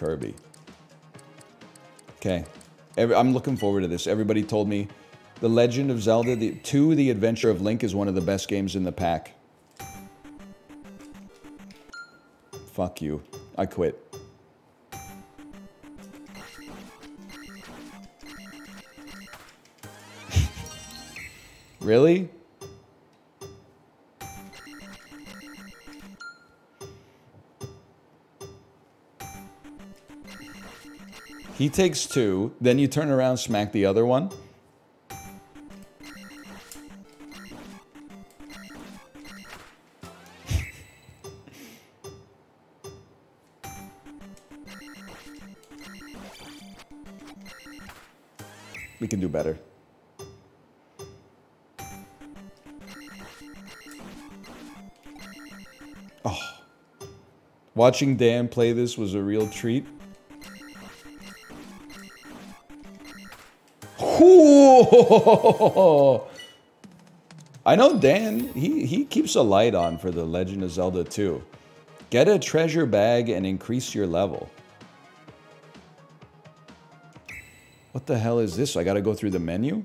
Kirby. Okay. I'm looking forward to this. Everybody told me The Legend of Zelda the, 2, The Adventure of Link is one of the best games in the pack. Fuck you. I quit. really? He takes two, then you turn around, smack the other one. we can do better. Oh. Watching Dan play this was a real treat. I know Dan, he, he keeps a light on for The Legend of Zelda 2. Get a treasure bag and increase your level. What the hell is this? I gotta go through the menu?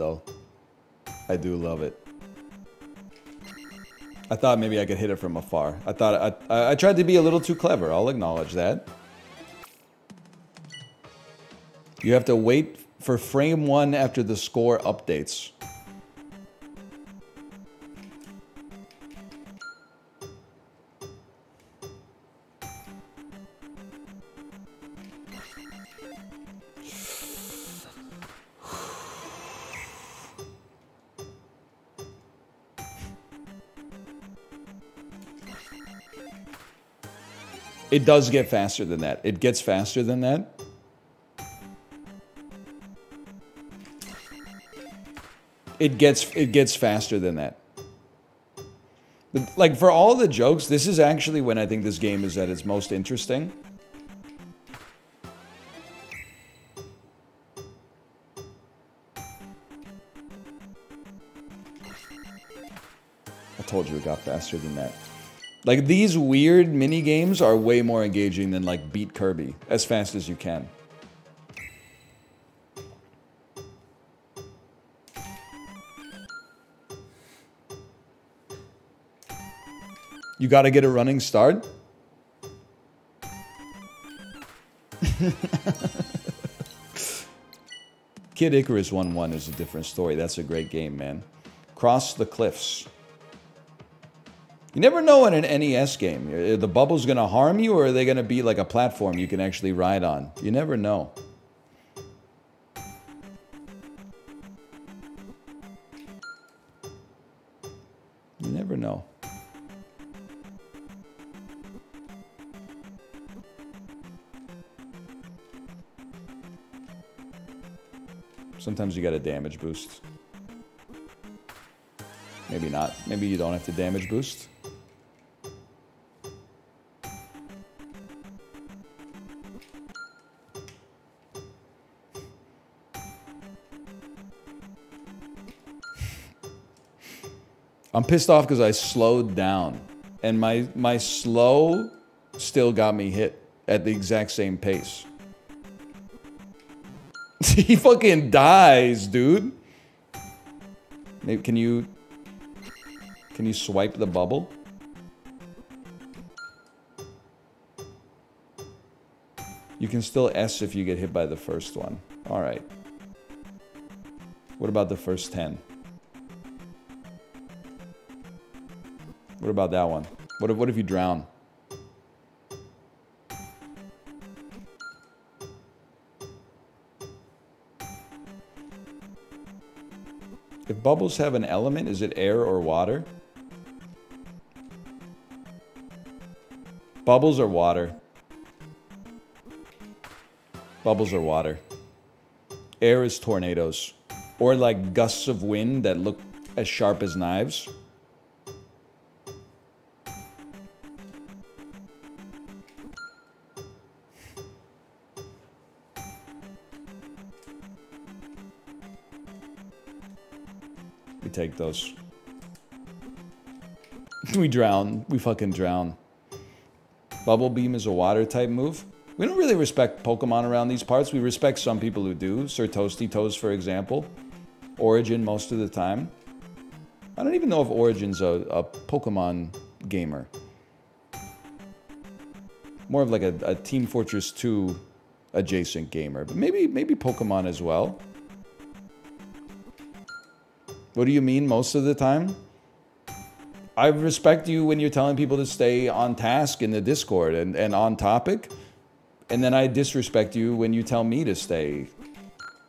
Though. I do love it. I thought maybe I could hit it from afar. I thought I, I tried to be a little too clever. I'll acknowledge that. You have to wait for frame one after the score updates. It does get faster than that. It gets faster than that. It gets it gets faster than that. But like for all the jokes, this is actually when I think this game is at its most interesting. I told you it got faster than that. Like these weird mini games are way more engaging than like beat Kirby as fast as you can. You got to get a running start. Kid Icarus 1-1 is a different story. That's a great game, man. Cross the Cliffs. You never know in an NES game. Are the bubbles going to harm you or are they going to be like a platform you can actually ride on? You never know. You never know. Sometimes you got a damage boost. Maybe not. Maybe you don't have to damage boost. I'm pissed off because I slowed down. And my, my slow still got me hit at the exact same pace. he fucking dies, dude. Maybe, can you... Can you swipe the bubble? You can still S if you get hit by the first one. Alright. What about the first 10? What about that one? What if, what if you drown? If bubbles have an element, is it air or water? Bubbles are water? Bubbles are water. Air is tornadoes. Or like gusts of wind that look as sharp as knives. Take those. we drown. We fucking drown. Bubble Beam is a water type move. We don't really respect Pokemon around these parts. We respect some people who do. Sir Toasty Toes, for example. Origin most of the time. I don't even know if Origin's a, a Pokemon gamer. More of like a, a Team Fortress 2 adjacent gamer. But maybe maybe Pokemon as well. What do you mean most of the time? I respect you when you're telling people to stay on task in the Discord and, and on topic. And then I disrespect you when you tell me to stay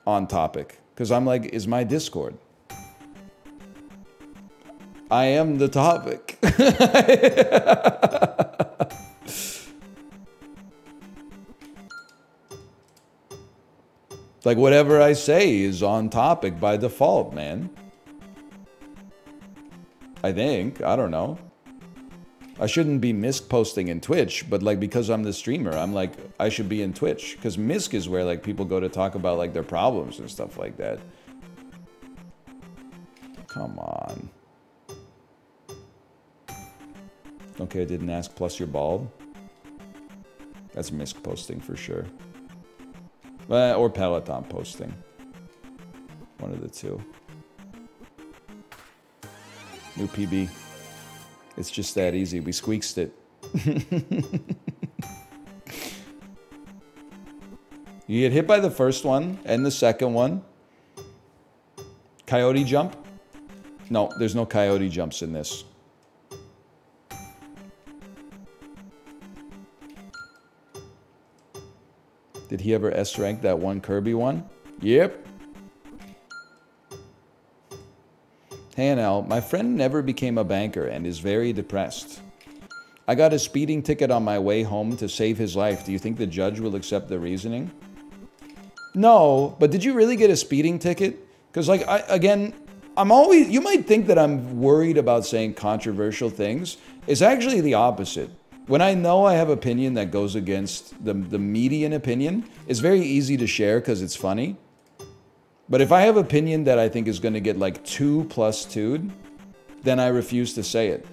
on topic. Because I'm like, is my Discord? I am the topic. like, whatever I say is on topic by default, man. I think. I don't know. I shouldn't be Misk posting in Twitch, but like because I'm the streamer, I'm like I should be in Twitch because Misk is where like people go to talk about like their problems and stuff like that. Come on. Okay, I didn't ask. Plus your bald. That's Misk posting for sure. Uh, or Peloton posting. One of the two. New PB. It's just that easy. We squeaked it. you get hit by the first one and the second one. Coyote jump? No, there's no coyote jumps in this. Did he ever S rank that one Kirby one? Yep. Hey NL, my friend never became a banker and is very depressed. I got a speeding ticket on my way home to save his life. Do you think the judge will accept the reasoning? No, but did you really get a speeding ticket? Because, like, I, again, I'm always, you might think that I'm worried about saying controversial things. It's actually the opposite. When I know I have opinion that goes against the, the median opinion, it's very easy to share because it's funny. But if I have opinion that I think is going to get like 2 plus 2, then I refuse to say it.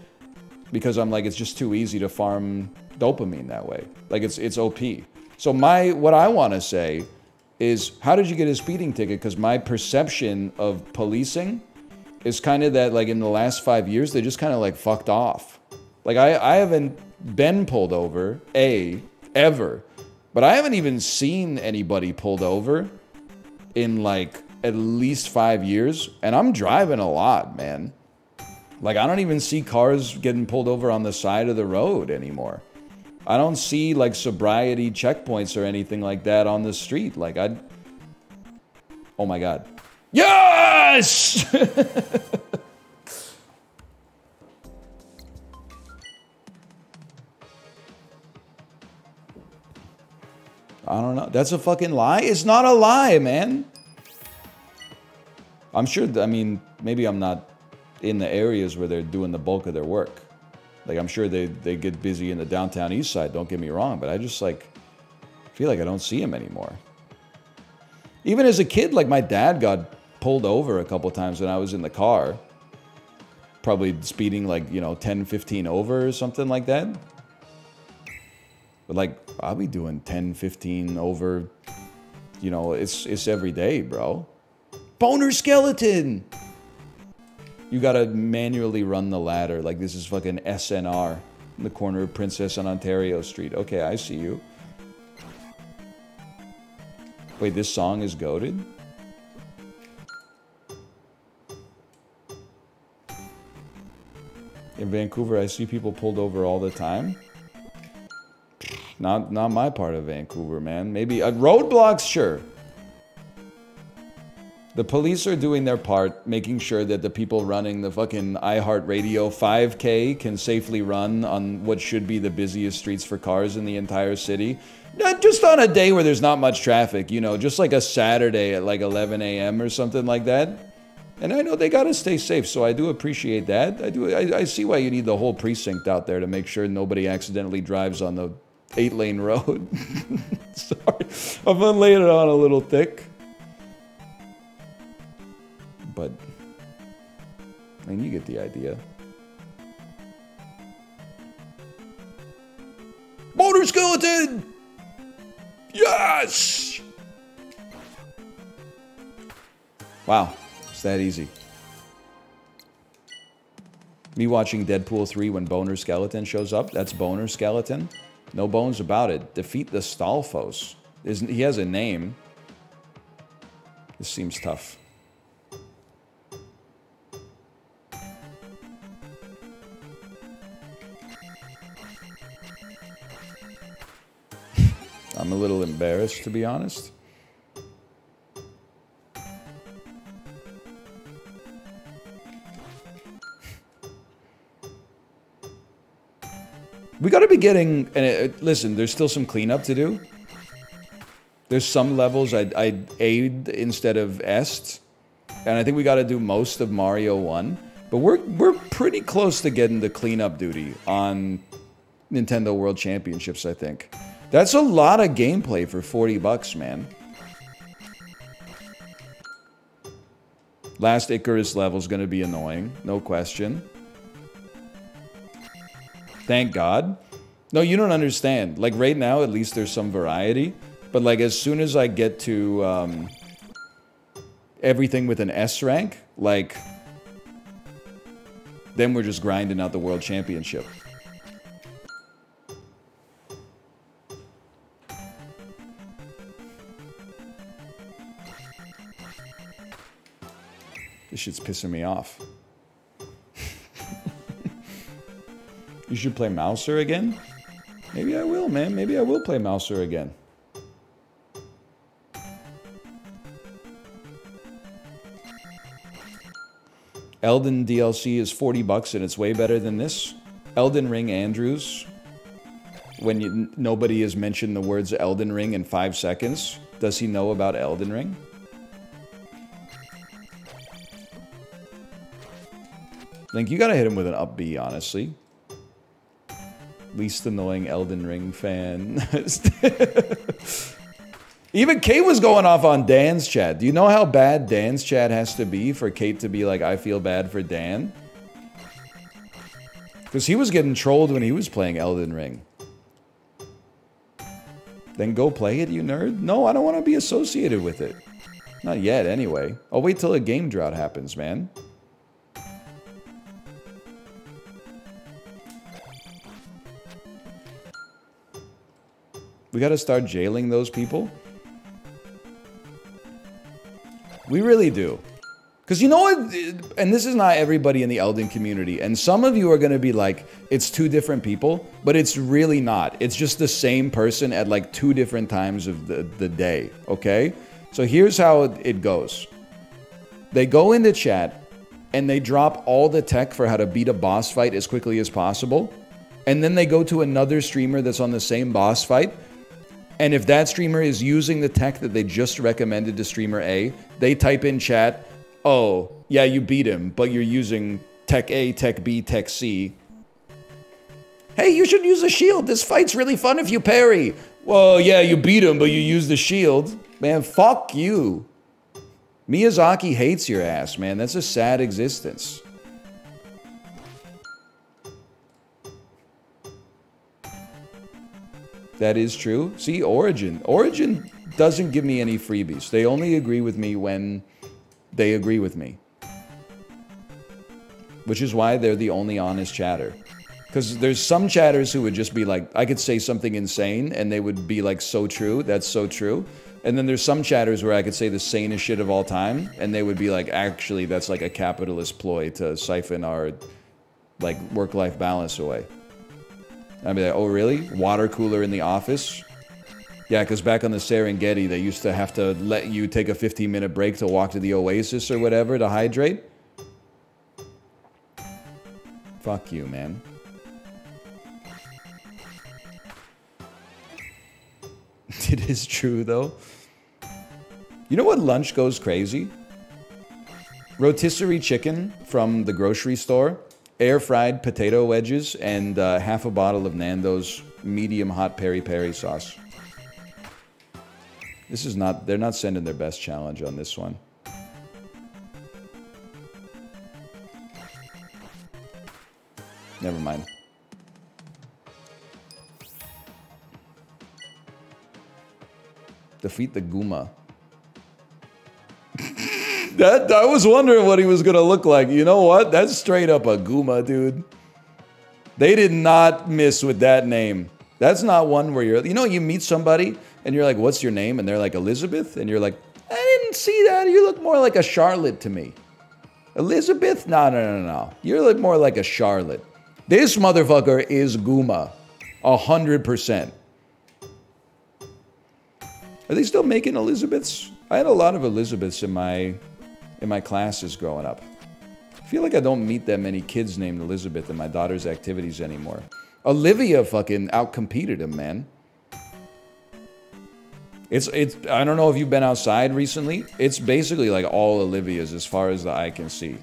Because I'm like, it's just too easy to farm dopamine that way. Like it's it's OP. So my what I want to say is how did you get a speeding ticket? Because my perception of policing is kind of that like in the last five years they just kind of like fucked off. Like I, I haven't been pulled over, A, ever. But I haven't even seen anybody pulled over in like at least five years, and I'm driving a lot, man. Like, I don't even see cars getting pulled over on the side of the road anymore. I don't see like sobriety checkpoints or anything like that on the street. Like, I. Oh my God. Yes! I don't know. That's a fucking lie? It's not a lie, man. I'm sure, I mean, maybe I'm not in the areas where they're doing the bulk of their work. Like, I'm sure they, they get busy in the downtown east side, don't get me wrong, but I just, like, feel like I don't see them anymore. Even as a kid, like, my dad got pulled over a couple times when I was in the car. Probably speeding, like, you know, 10, 15 over or something like that. But, like, I'll be doing 10, 15 over, you know, it's, it's every day, bro. Boner skeleton! You gotta manually run the ladder. Like this is fucking SNR in the corner of Princess and Ontario Street. Okay, I see you. Wait, this song is goaded? In Vancouver, I see people pulled over all the time. Not not my part of Vancouver, man. Maybe uh, roadblocks, sure. The police are doing their part, making sure that the people running the fucking iHeartRadio 5K can safely run on what should be the busiest streets for cars in the entire city. Just on a day where there's not much traffic, you know, just like a Saturday at like 11 a.m. or something like that. And I know they gotta stay safe, so I do appreciate that. I do. I, I see why you need the whole precinct out there to make sure nobody accidentally drives on the eight-lane road. Sorry, I'm gonna it on a little thick but I mean, you get the idea. Motor skeleton! Yes! Wow, it's that easy. Me watching Deadpool 3 when Boner Skeleton shows up, that's Boner Skeleton. No bones about it. Defeat the Stalfos. Isn't he has a name. This seems tough. I'm a little embarrassed, to be honest. We got to be getting, and it, listen, there's still some cleanup to do. There's some levels I'd, I'd aid instead of est. And I think we got to do most of Mario 1. But we're, we're pretty close to getting the cleanup duty on Nintendo World Championships, I think. That's a lot of gameplay for 40 bucks, man. Last Icarus level is going to be annoying, no question. Thank God. No, you don't understand. Like right now, at least there's some variety. But like as soon as I get to um, everything with an S rank, like then we're just grinding out the world championship. This shit's pissing me off. you should play Mouser again? Maybe I will, man. Maybe I will play Mouser again. Elden DLC is 40 bucks and it's way better than this. Elden Ring Andrews, when you, nobody has mentioned the words Elden Ring in five seconds, does he know about Elden Ring? Link, you gotta hit him with an up B, honestly. Least annoying Elden Ring fan. Even Kate was going off on Dan's chat. Do you know how bad Dan's chat has to be for Kate to be like, I feel bad for Dan? Because he was getting trolled when he was playing Elden Ring. Then go play it, you nerd? No, I don't want to be associated with it. Not yet, anyway. I'll wait till a game drought happens, man. We gotta start jailing those people. We really do. Because you know what? And this is not everybody in the Elden community. And some of you are going to be like, it's two different people, but it's really not. It's just the same person at like two different times of the, the day, okay? So here's how it goes they go into chat and they drop all the tech for how to beat a boss fight as quickly as possible. And then they go to another streamer that's on the same boss fight and if that streamer is using the tech that they just recommended to streamer A, they type in chat, oh, yeah, you beat him, but you're using tech A, tech B, tech C. Hey, you should use a shield. This fight's really fun if you parry. Well, yeah, you beat him, but you use the shield. Man, fuck you. Miyazaki hates your ass, man. That's a sad existence. That is true. See, Origin. Origin doesn't give me any freebies. They only agree with me when they agree with me. Which is why they're the only honest chatter. Because there's some chatters who would just be like, I could say something insane and they would be like, so true, that's so true. And then there's some chatters where I could say the sanest shit of all time and they would be like, actually, that's like a capitalist ploy to siphon our like work-life balance away. I'd be like, oh, really? Water cooler in the office? Yeah, because back on the Serengeti, they used to have to let you take a 15 minute break to walk to the oasis or whatever to hydrate. Fuck you, man. it is true, though. You know what lunch goes crazy? Rotisserie chicken from the grocery store air fried potato wedges and uh, half a bottle of Nando's medium hot peri peri sauce. This is not, they're not sending their best challenge on this one. Never mind. Defeat the Guma. That I was wondering what he was gonna look like. You know what? That's straight up a Guma, dude. They did not miss with that name. That's not one where you're, you know, you meet somebody and you're like, what's your name? And they're like, Elizabeth. And you're like, I didn't see that. You look more like a Charlotte to me. Elizabeth? No, no, no, no. You look more like a Charlotte. This motherfucker is Guma. A hundred percent. Are they still making Elizabeths? I had a lot of Elizabeths in my in my classes growing up. I feel like I don't meet that many kids named Elizabeth in my daughter's activities anymore. Olivia fucking outcompeted him, man. It's it's I don't know if you've been outside recently. It's basically like all Olivias as far as the eye can see.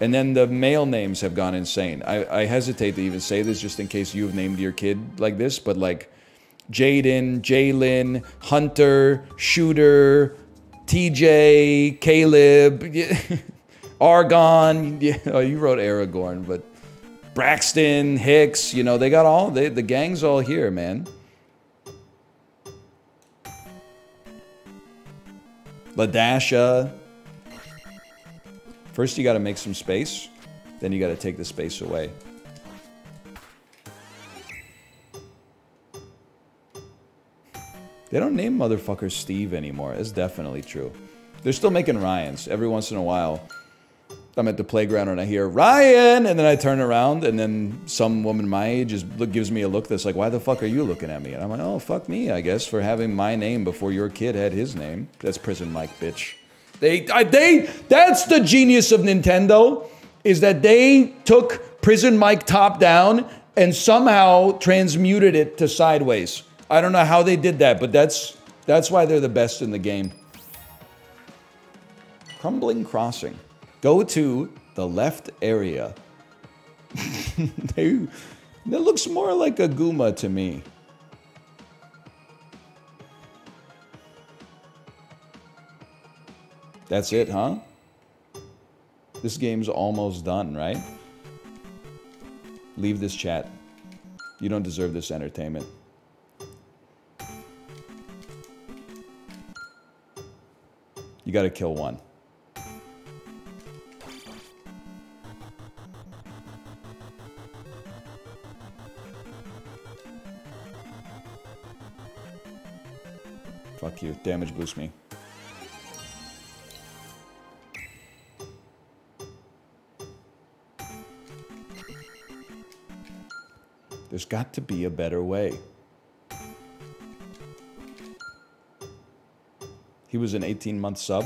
And then the male names have gone insane. I, I hesitate to even say this just in case you've named your kid like this, but like Jaden, Jalen, Hunter, Shooter, TJ, Caleb, Argon. Yeah, oh, you wrote Aragorn, but Braxton, Hicks, you know, they got all, they, the gang's all here, man. Ladasha. First, you got to make some space. Then you got to take the space away. They don't name motherfuckers Steve anymore. That's definitely true. They're still making Ryans every once in a while. I'm at the playground and I hear Ryan, and then I turn around, and then some woman my age just gives me a look that's like, "Why the fuck are you looking at me?" And I'm like, "Oh, fuck me, I guess, for having my name before your kid had his name." That's Prison Mike, bitch. They, I, they, that's the genius of Nintendo, is that they took Prison Mike top down and somehow transmuted it to sideways. I don't know how they did that, but that's that's why they're the best in the game. Crumbling Crossing. Go to the left area. they, that looks more like a Guma to me. That's it, huh? This game's almost done, right? Leave this chat. You don't deserve this entertainment. You gotta kill one. Fuck you. Damage boost me. There's got to be a better way. He was an 18 month sub.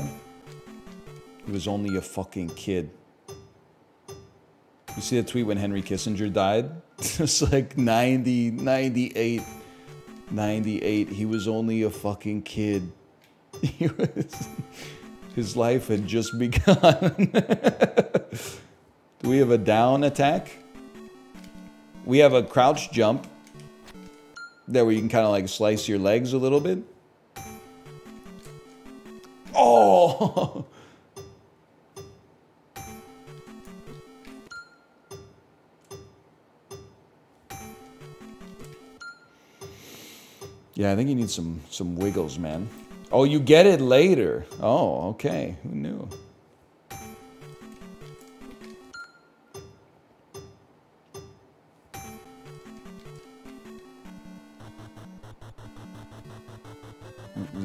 He was only a fucking kid. You see the tweet when Henry Kissinger died? it's like 90, 98. 98. He was only a fucking kid. Was, his life had just begun. Do we have a down attack? We have a crouch jump. There where you can kind of like slice your legs a little bit. Oh! Yeah, I think you need some some wiggles, man. Oh, you get it later. Oh, okay. Who knew?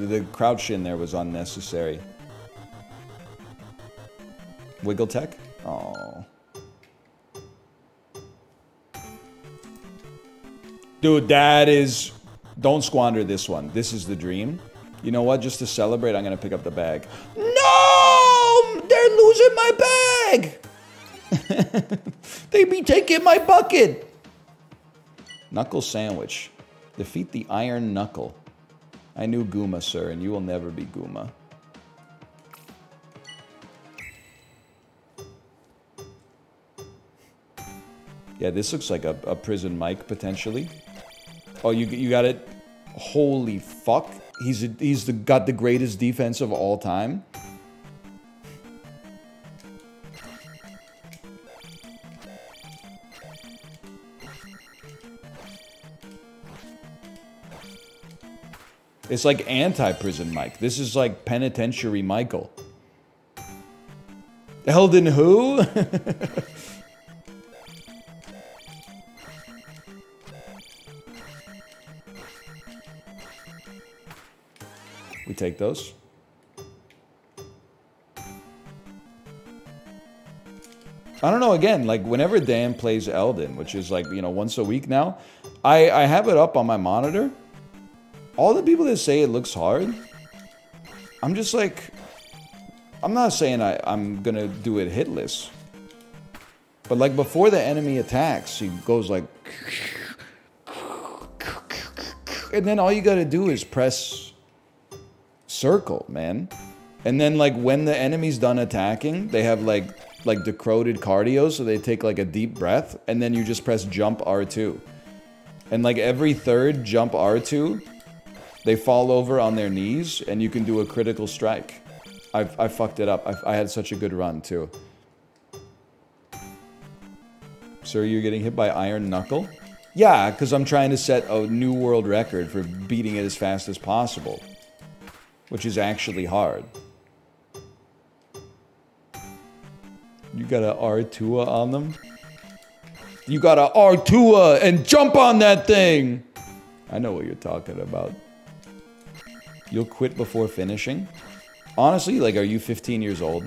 The crouch in there was unnecessary. Wiggle tech? Oh. Dude, that is don't squander this one. This is the dream. You know what? Just to celebrate, I'm going to pick up the bag. No! They're losing my bag! they be taking my bucket! Knuckle sandwich. Defeat the iron knuckle. I knew Guma, sir, and you will never be Guma. Yeah, this looks like a, a Prison Mike, potentially. Oh, you you got it. Holy fuck! He's a, he's the, got the greatest defense of all time. It's like anti-prison Mike. This is like penitentiary Michael. Elden who? we take those. I don't know, again, like whenever Dan plays Elden, which is like, you know, once a week now, I, I have it up on my monitor. All the people that say it looks hard, I'm just like, I'm not saying I, I'm gonna do it hitless. But like before the enemy attacks, he goes like, and then all you gotta do is press circle, man. And then like when the enemy's done attacking, they have like like decroded cardio, so they take like a deep breath, and then you just press jump R2. And like every third jump R2, they fall over on their knees, and you can do a critical strike. I, I fucked it up. I, I had such a good run, too. Sir, you're getting hit by Iron Knuckle? Yeah, because I'm trying to set a new world record for beating it as fast as possible. Which is actually hard. You got a R2 on them? You got a R2 and jump on that thing! I know what you're talking about. You'll quit before finishing? Honestly, like, are you 15 years old?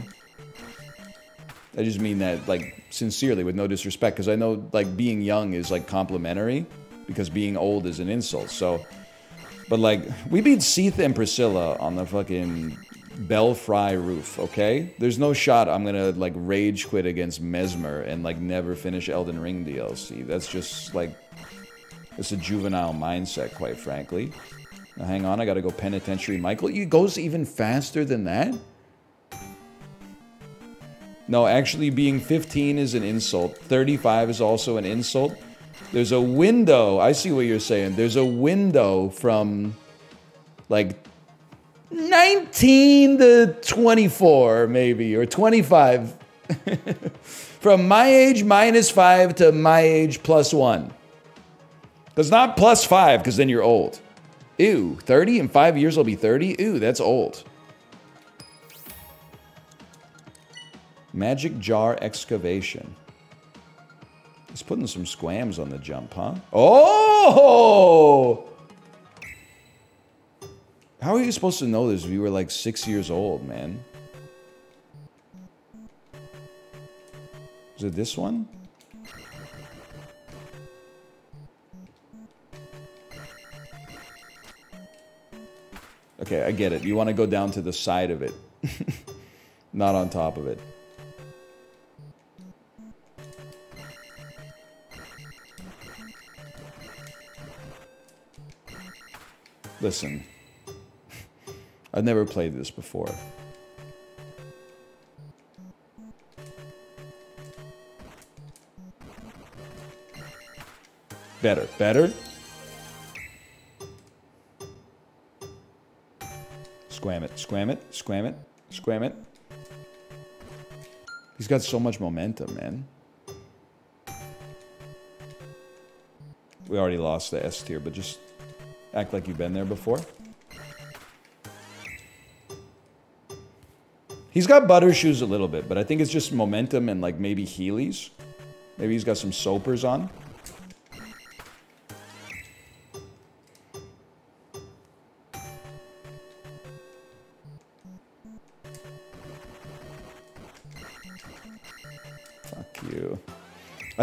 I just mean that, like, sincerely, with no disrespect, because I know, like, being young is, like, complimentary, because being old is an insult, so... But, like, we beat Seath and Priscilla on the fucking Belfry roof, okay? There's no shot I'm gonna, like, rage quit against Messmer and, like, never finish Elden Ring DLC. That's just, like... It's a juvenile mindset, quite frankly. Now, hang on, I gotta go penitentiary. Michael, it goes even faster than that? No, actually being 15 is an insult. 35 is also an insult. There's a window. I see what you're saying. There's a window from like 19 to 24 maybe or 25. from my age minus 5 to my age plus 1. Cuz not plus 5 cuz then you're old. Ew, 30 in 5 years I'll be 30? Ew, that's old. Magic jar excavation. He's putting some squams on the jump, huh? Oh! How are you supposed to know this if you were like six years old, man? Is it this one? Okay, I get it. You want to go down to the side of it. Not on top of it. Listen. I've never played this before. Better. Better? Squam it, squam it, squam it, squam it. He's got so much momentum, man. We already lost the S tier, but just act like you've been there before. He's got butter shoes a little bit, but I think it's just momentum and like maybe Heelys. Maybe he's got some soapers on.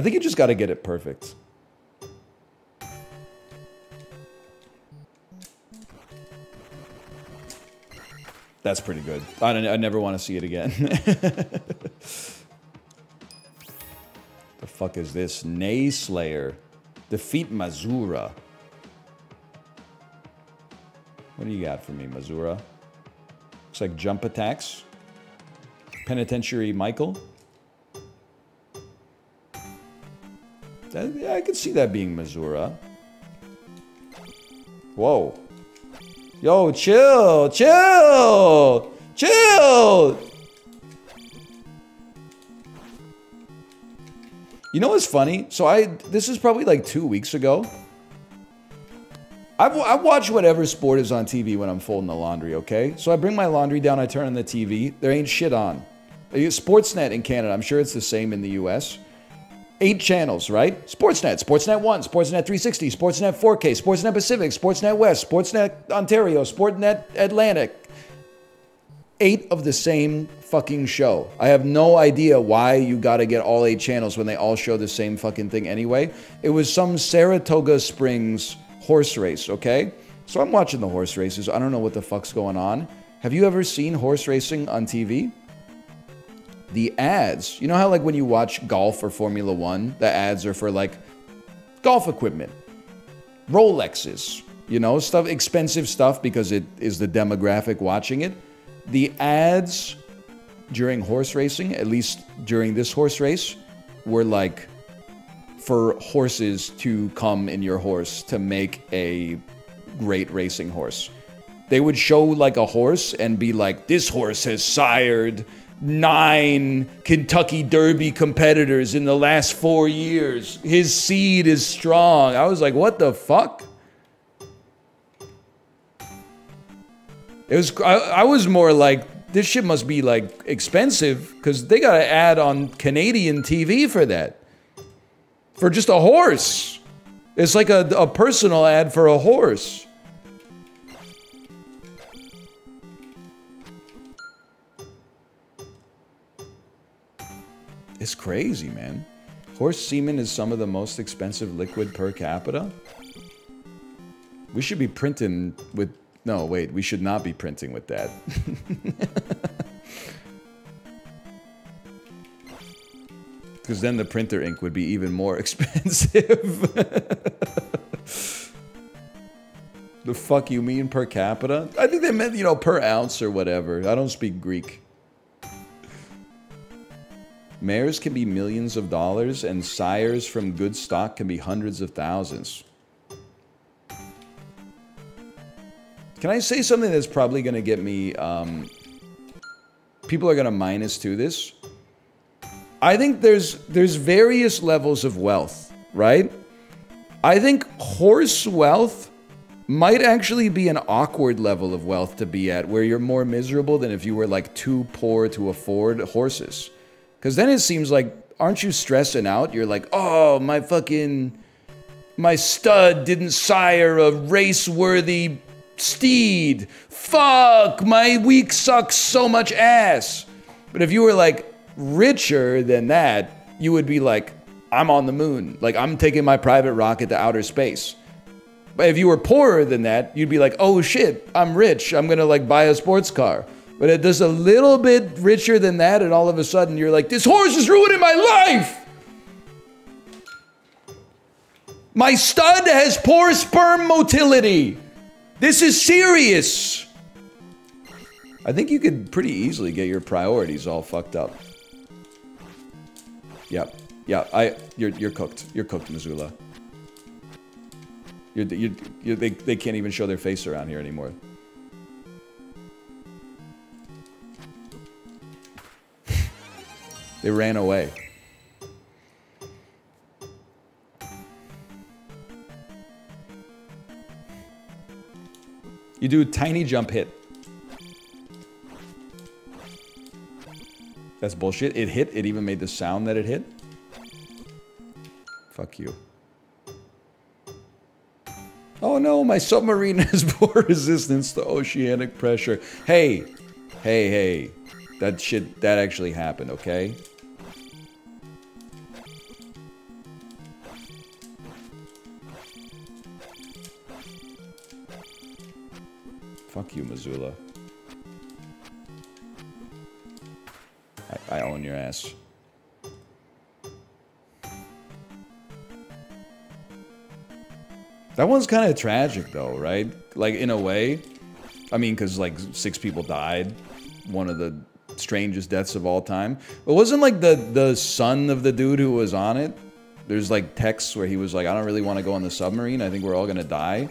I think you just got to get it perfect. That's pretty good. I, I never want to see it again. the fuck is this? Nayslayer. Defeat Mazura. What do you got for me, Mazura? Looks like jump attacks. Penitentiary Michael. That, yeah, I could see that being Mazura. Whoa. Yo, chill, chill, chill. You know what's funny? So I, this is probably like two weeks ago. I've, I watch whatever sport is on TV when I'm folding the laundry, okay? So I bring my laundry down, I turn on the TV, there ain't shit on. Sportsnet in Canada, I'm sure it's the same in the US. Eight channels, right? Sportsnet, Sportsnet 1, Sportsnet 360, Sportsnet 4K, Sportsnet Pacific, Sportsnet West, Sportsnet Ontario, Sportsnet Atlantic. Eight of the same fucking show. I have no idea why you gotta get all eight channels when they all show the same fucking thing anyway. It was some Saratoga Springs horse race, okay? So I'm watching the horse races. I don't know what the fuck's going on. Have you ever seen horse racing on TV? The ads, you know how like when you watch golf or Formula One, the ads are for like golf equipment, Rolexes, you know, stuff, expensive stuff because it is the demographic watching it. The ads during horse racing, at least during this horse race, were like for horses to come in your horse to make a great racing horse. They would show like a horse and be like, this horse has sired nine Kentucky Derby competitors in the last four years. His seed is strong. I was like, what the fuck? It was. I, I was more like, this shit must be like expensive because they got to add on Canadian TV for that. For just a horse. It's like a, a personal ad for a horse. It's crazy, man. Horse semen is some of the most expensive liquid per capita. We should be printing with... No, wait. We should not be printing with that. Because then the printer ink would be even more expensive. the fuck you mean per capita? I think they meant, you know, per ounce or whatever. I don't speak Greek. Mares can be millions of dollars, and sires from good stock can be hundreds of thousands. Can I say something that's probably going to get me... Um, people are going to minus to this. I think there's there's various levels of wealth, right? I think horse wealth might actually be an awkward level of wealth to be at, where you're more miserable than if you were like too poor to afford horses. Because then it seems like, aren't you stressing out? You're like, oh, my fucking, my stud didn't sire a race-worthy steed. Fuck, my week sucks so much ass. But if you were like richer than that, you would be like, I'm on the moon. Like, I'm taking my private rocket to outer space. But if you were poorer than that, you'd be like, oh shit, I'm rich. I'm gonna like buy a sports car. But it does a little bit richer than that, and all of a sudden you're like, this horse is ruining my life! My stud has poor sperm motility. This is serious. I think you could pretty easily get your priorities all fucked up. Yep. Yeah, I you're you're cooked. You're cooked, Missoula. You're, you're, you're, they, they can't even show their face around here anymore. They ran away. You do a tiny jump hit. That's bullshit. It hit. It even made the sound that it hit. Fuck you. Oh no, my submarine has poor resistance to oceanic pressure. Hey, hey, hey. That shit, that actually happened, okay? Fuck you, Missoula. I, I own your ass. That one's kind of tragic, though, right? Like, in a way. I mean, because, like, six people died. One of the strangest deaths of all time. But wasn't, like, the, the son of the dude who was on it? There's, like, texts where he was like, I don't really want to go on the submarine. I think we're all going to die.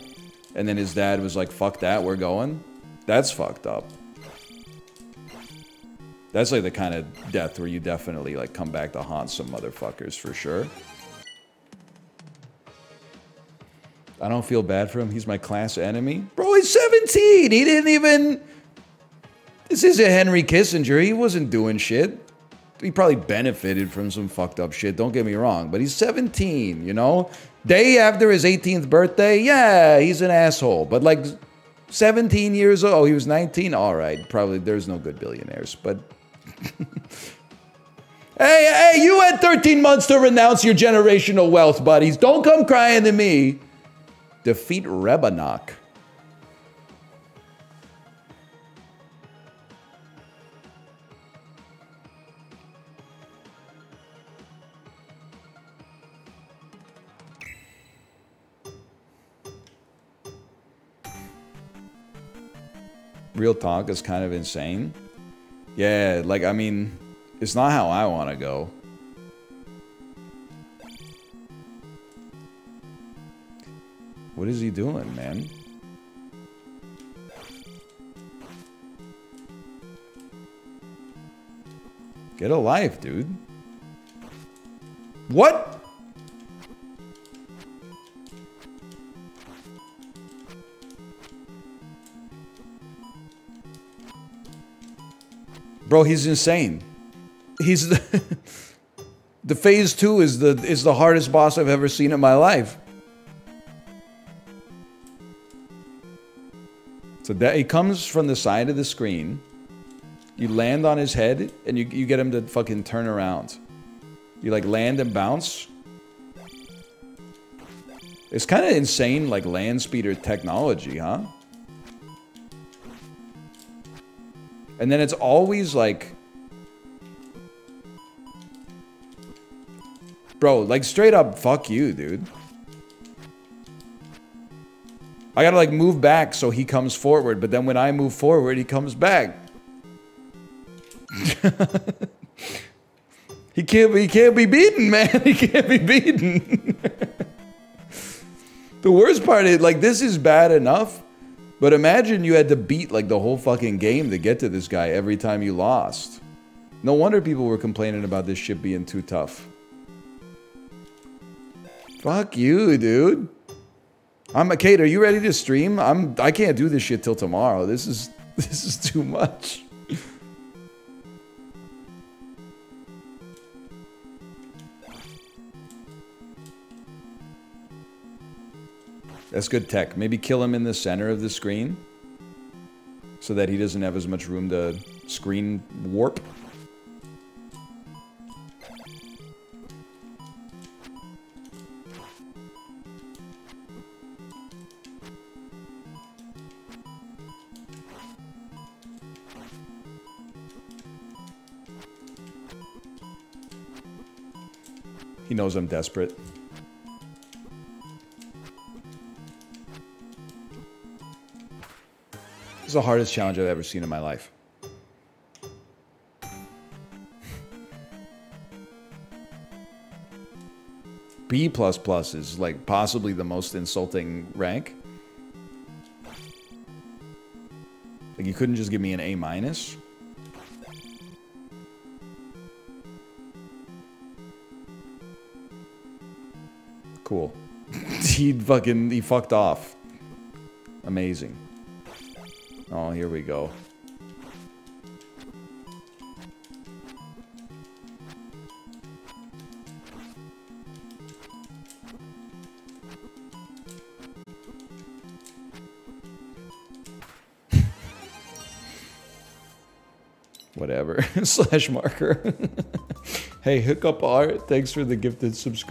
And then his dad was like, fuck that, we're going. That's fucked up. That's like the kind of death where you definitely like come back to haunt some motherfuckers for sure. I don't feel bad for him. He's my class enemy. Bro, he's 17. He didn't even. This isn't Henry Kissinger. He wasn't doing shit. He probably benefited from some fucked up shit. Don't get me wrong. But he's 17, you know? Day after his 18th birthday, yeah, he's an asshole. But like 17 years old, oh, he was 19? All right. Probably there's no good billionaires. But. hey, hey, you had 13 months to renounce your generational wealth, buddies. Don't come crying to me. Defeat Rebonack. Real talk is kind of insane. Yeah, like, I mean, it's not how I want to go. What is he doing, man? Get a life, dude. What? Bro, he's insane. He's the the phase two is the is the hardest boss I've ever seen in my life. So that he comes from the side of the screen. You land on his head and you, you get him to fucking turn around. You like land and bounce. It's kind of insane like land speeder technology, huh? And then it's always like Bro, like straight up fuck you, dude. I gotta like move back so he comes forward, but then when I move forward, he comes back. he can't be, he can't be beaten, man. He can't be beaten. the worst part is like this is bad enough, but imagine you had to beat like the whole fucking game to get to this guy every time you lost. No wonder people were complaining about this shit being too tough. Fuck you, dude. I'm Kate. Are you ready to stream? I'm. I can't do this shit till tomorrow. This is this is too much. That's good tech. Maybe kill him in the center of the screen so that he doesn't have as much room to screen warp. He knows I'm desperate. Is the hardest challenge I've ever seen in my life. B plus plus is like possibly the most insulting rank. Like you couldn't just give me an A minus. Cool. he fucking, he fucked off. Amazing. Oh, here we go. Whatever. Slash marker. hey, hookup art. Thanks for the gifted subscription.